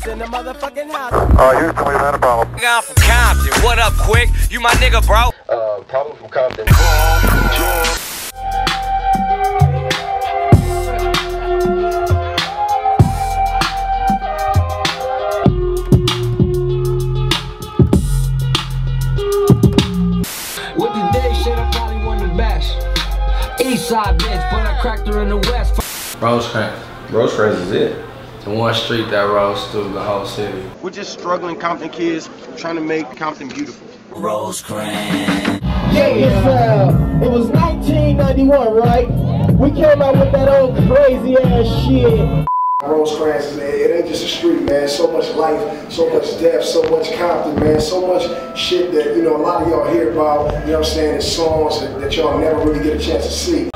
niggas in the motherfucking house. Uh, Houston, we've had a problem. I'm from Compton. What up, Quik? You my nigga, bro? Uh, problem from Compton. With the day shit, I probably won the best. East side bitch, but I cracked her in the west. Rosecrans. Rosecrans is it. The one street that rolls through the whole city. We're just struggling Compton kids trying to make Compton beautiful. Yeah, it's, uh, it was 1991, right? We came out with that old crazy ass shit. Rosecrans, man, it ain't just a street, man. So much life, so much death, so much Compton, man. So much shit that, you know, a lot of y'all hear about, you know what I'm saying, in songs that, that y'all never really get a chance to see.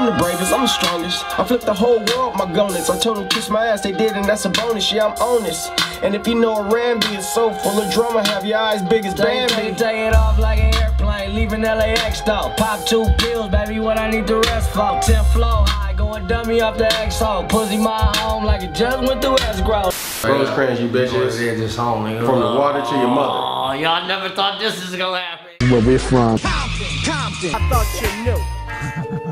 I'm the bravest, I'm the strongest. I flipped the whole world my gunnets. I told them kiss my ass, they did, and that's a bonus. Yeah, I'm honest. And if you know a Ramby is so full of drama, have your eyes big as Take, take, take it off like an airplane, leaving LAX though. Pop two pills, baby, what I need the rest for. Ten flow high, going dummy off the XO. Pussy my home like it just went through escrow. Rosecrans, you bitches. Yeah, just home, nigga. From the water to your mother. Oh, y'all never thought this was gonna happen. Where we from? Compton, Compton. I thought you knew.